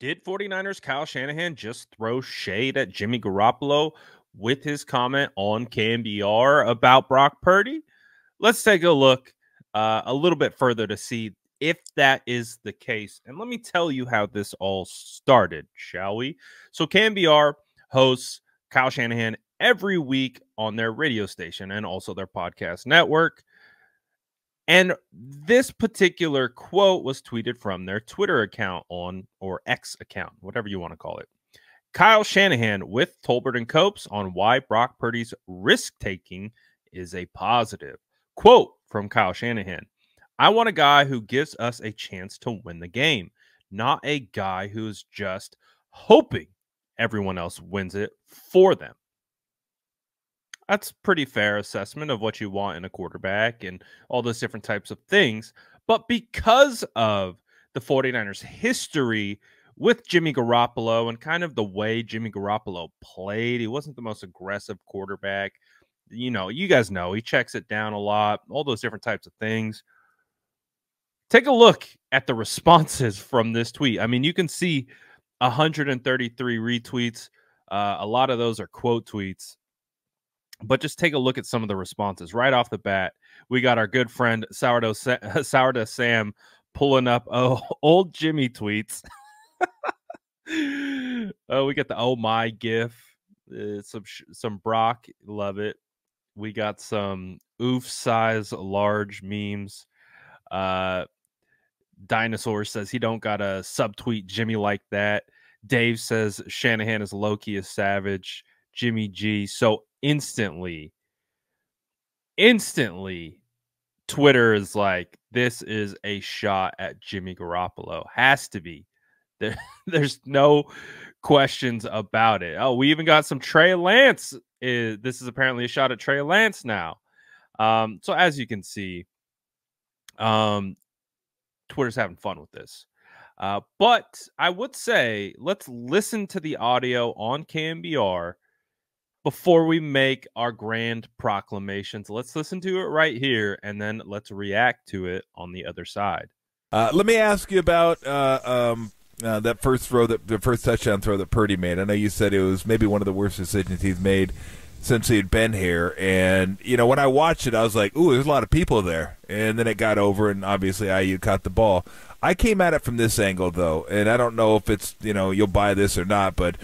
Did 49ers Kyle Shanahan just throw shade at Jimmy Garoppolo with his comment on KNBR about Brock Purdy? Let's take a look uh, a little bit further to see if that is the case. And let me tell you how this all started, shall we? So, KNBR hosts Kyle Shanahan every week on their radio station and also their podcast network. And this particular quote was tweeted from their Twitter account on or X account, whatever you want to call it. Kyle Shanahan with Tolbert and Copes on why Brock Purdy's risk taking is a positive. Quote from Kyle Shanahan I want a guy who gives us a chance to win the game, not a guy who's just hoping everyone else wins it for them that's pretty fair assessment of what you want in a quarterback and all those different types of things. But because of the 49ers history with Jimmy Garoppolo and kind of the way Jimmy Garoppolo played, he wasn't the most aggressive quarterback. You know, you guys know he checks it down a lot, all those different types of things. Take a look at the responses from this tweet. I mean, you can see 133 retweets. Uh, a lot of those are quote tweets but just take a look at some of the responses right off the bat. We got our good friend Sourdough, Sa- Sourdough Sam pulling up oh, old Jimmy tweets. oh, we got the oh my gif. Uh, some some Brock, love it. We got some oof size large memes. Uh, Dinosaur says he don't got a subtweet Jimmy like that. Dave says Shanahan is Loki is savage. Jimmy G. So instantly, instantly, Twitter is like, this is a shot at Jimmy Garoppolo. Has to be. There, there's no questions about it. Oh, we even got some Trey Lance. Eh, this is apparently a shot at Trey Lance now. Um, so as you can see, um, Twitter's having fun with this. Uh, but I would say let's listen to the audio on KNBR before we make our grand proclamations. Let's listen to it right here and then let's react to it on the other side. Uh, let me ask you about uh, um, uh, that first throw, that the first touchdown throw that Purdy made. I know you said it was maybe one of the worst decisions he's made since he had been here. And you know, when I watched it, I was like, "Ooh, there's a lot of people there." And then it got over, and obviously Aiyuk caught the ball. I came at it from this angle though, and I don't know if it's you know you'll buy this or not, but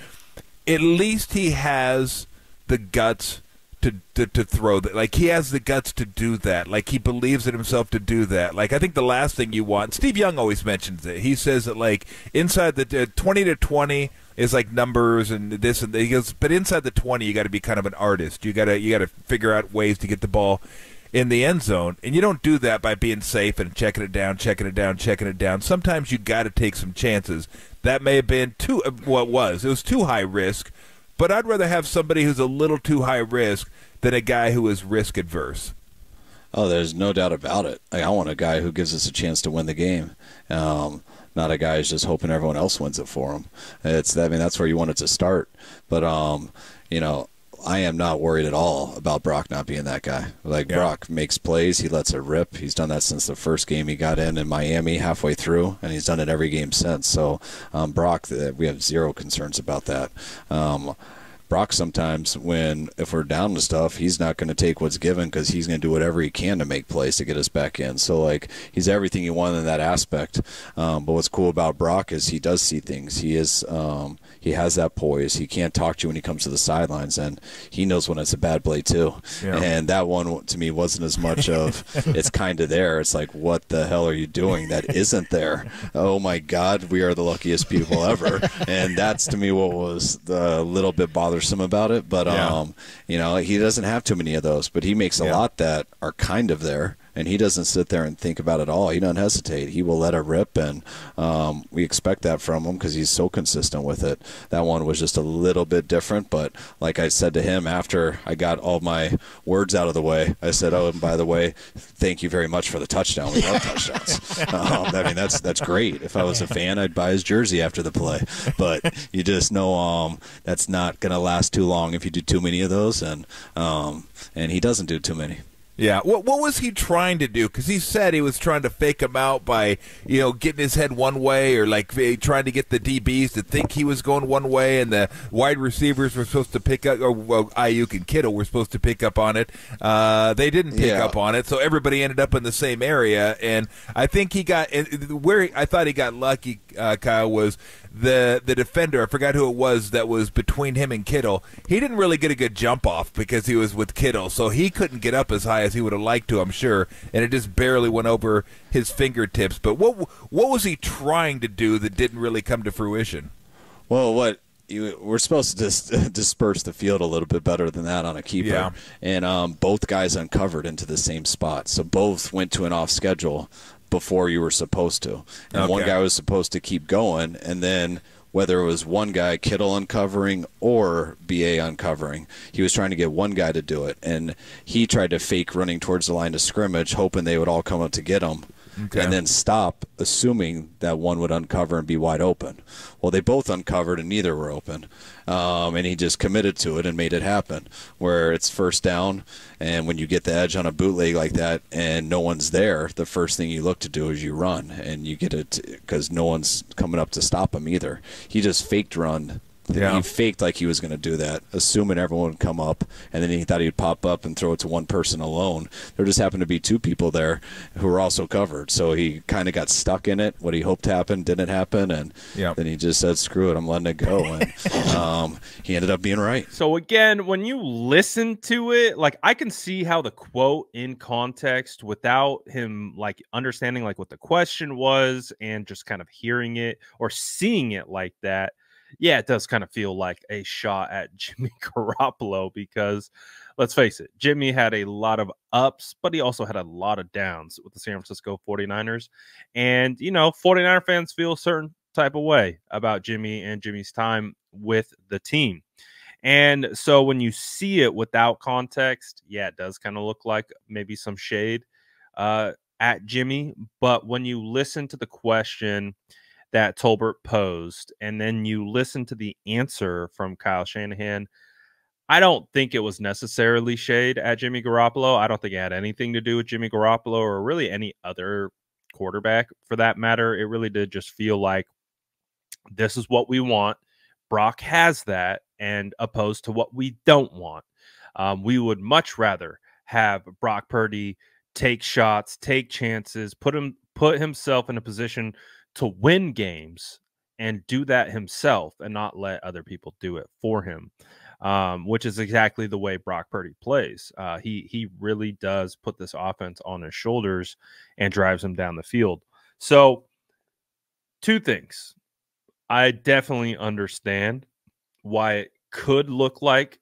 at least he has the guts to, to, to throw that. Like he has the guts to do that. Like he believes in himself to do that. Like I think the last thing you want. Steve Young always mentions it. He says that like inside the uh, twenty to twenty is like numbers and this and that. he goes, but inside the twenty you got to be kind of an artist. You gotta you gotta figure out ways to get the ball in the end zone, and you don't do that by being safe and checking it down, checking it down, checking it down. Sometimes you got to take some chances. That may have been too uh, what was it was too high risk but I'd rather have somebody who's a little too high risk than a guy who is risk adverse. Oh, there's no doubt about it. I want a guy who gives us a chance to win the game. Um, not a guy who's just hoping everyone else wins it for him. It's I mean that's where you want it to start. But um, you know, I am not worried at all about Brock not being that guy. Like yeah. Brock makes plays, he lets it rip. He's done that since the first game he got in in Miami halfway through, and he's done it every game since. So um, Brock, we have zero concerns about that. Um, Brock sometimes when if we're down to stuff, he's not going to take what's given because he's going to do whatever he can to make plays to get us back in. So like he's everything you want in that aspect. Um, but what's cool about Brock is he does see things. He is um, he has that poise. He can't talk to you when he comes to the sidelines, and he knows when it's a bad play too. Yeah. And that one to me wasn't as much of it's kind of there. It's like what the hell are you doing that isn't there? Oh my God, we are the luckiest people ever. and that's to me what was the little bit bothersome bothersome about it, but yeah. um, you know, he doesn't have too many of those. But he makes a yeah. lot that are kind of there and he doesn't sit there and think about it all. He doesn't hesitate. He will let it rip, and um, we expect that from him because he's so consistent with it. That one was just a little bit different, but like I said to him after I got all my words out of the way, I said, "Oh, and by the way, thank you very much for the touchdown. We love touchdowns. um, I mean, that's that's great. If I was a fan, I'd buy his jersey after the play, but you just know um, that's not going to last too long if you do too many of those, and um, and he doesn't do too many. Yeah. What what was he trying to do? Because he said he was trying to fake him out by you know getting his head one way or like trying to get the DBs to think he was going one way, and the wide receivers were supposed to pick up, or well, and Kittle were supposed to pick up on it. Uh, they didn't pick yeah. up on it, so everybody ended up in the same area. And I think he got where I thought he got lucky. Uh, Kyle was the the defender, I forgot who it was that was between him and Kittle. He didn't really get a good jump off because he was with Kittle, so he couldn't get up as high as he would have liked to, I'm sure, and it just barely went over his fingertips. But what what was he trying to do that didn't really come to fruition? Well, what you, we're supposed to dis- disperse the field a little bit better than that on a keeper. Yeah. And um, both guys uncovered into the same spot. So both went to an off schedule before you were supposed to. And okay. one guy was supposed to keep going, and then whether it was one guy, Kittle uncovering or BA uncovering, he was trying to get one guy to do it. And he tried to fake running towards the line of scrimmage, hoping they would all come up to get him. Okay. and then stop, assuming that one would uncover and be wide open. Well, they both uncovered and neither were open, um, and he just committed to it and made it happen. Where it's first down, and when you get the edge on a bootleg like that, and no one's there, the first thing you look to do is you run, and you get it because no one's coming up to stop him either. He just faked run yeah. He faked like he was going to do that, assuming everyone would come up, and then he thought he'd pop up and throw it to one person alone. There just happened to be two people there who were also covered, so he kind of got stuck in it. What he hoped happened didn't happen, and yep. then he just said, "Screw it, I'm letting it go." And um, he ended up being right. So again, when you listen to it, like I can see how the quote in context, without him like understanding like what the question was, and just kind of hearing it or seeing it like that yeah, it does kind of feel like a shot at Jimmy Garoppolo because let's face it, Jimmy had a lot of ups, but he also had a lot of downs with the San Francisco 49ers. And, you know, 49er fans feel a certain type of way about Jimmy and Jimmy's time with the team. And so when you see it without context, yeah, it does kind of look like maybe some shade uh, at Jimmy. But when you listen to the question, that Tolbert posed, and then you listen to the answer from Kyle Shanahan. I don't think it was necessarily shade at Jimmy Garoppolo. I don't think it had anything to do with Jimmy Garoppolo or really any other quarterback for that matter. It really did just feel like this is what we want. Brock has that, and opposed to what we don't want. Um, we would much rather have Brock Purdy take shots, take chances, put him put himself in a position to win games and do that himself and not let other people do it for him. Um, which is exactly the way Brock Purdy plays. Uh, he he really does put this offense on his shoulders and drives him down the field. So, two things. I definitely understand why it could look like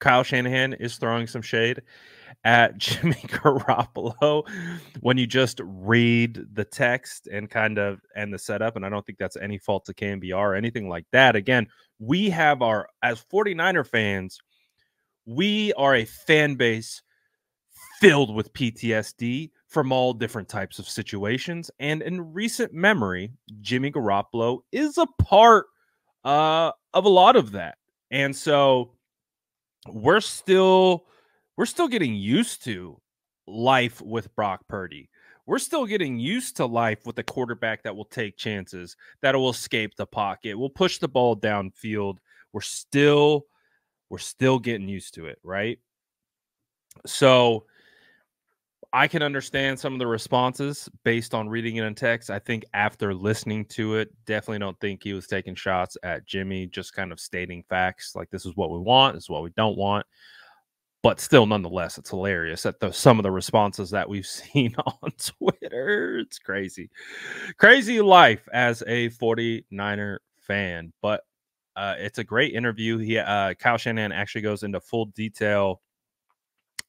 Kyle Shanahan is throwing some shade at Jimmy Garoppolo when you just read the text and kind of and the setup. And I don't think that's any fault to KNBR or anything like that. Again, we have our as 49er fans, we are a fan base filled with PTSD from all different types of situations. And in recent memory, Jimmy Garoppolo is a part uh, of a lot of that. And so we're still we're still getting used to life with Brock Purdy. We're still getting used to life with a quarterback that will take chances, that will escape the pocket, will push the ball downfield. We're still we're still getting used to it, right? So I can understand some of the responses based on reading it in text. I think after listening to it, definitely don't think he was taking shots at Jimmy, just kind of stating facts like this is what we want, this is what we don't want. But still nonetheless it's hilarious at the some of the responses that we've seen on twitter. It's crazy. Crazy life as a 49er fan but uh, it's a great interview. He uh, kyle shanahan actually goes into full detail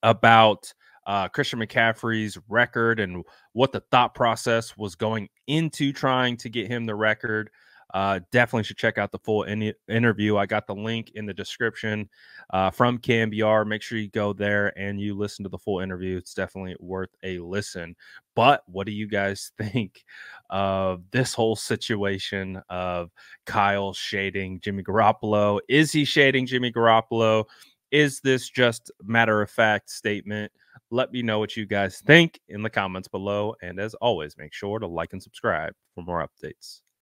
about uh, christian mccaffrey's record and what the thought process was going into trying to get him the record uh, definitely should check out the full in- interview. I got the link in the description uh, from KNBR. Make sure you go there and you listen to the full interview. It's definitely worth a listen. But what do you guys think of this whole situation of Kyle shading Jimmy Garoppolo? Is he shading Jimmy Garoppolo? Is this just matter of fact statement Let me know what you guys think in the comments below. And as always, make sure to like and subscribe for more updates.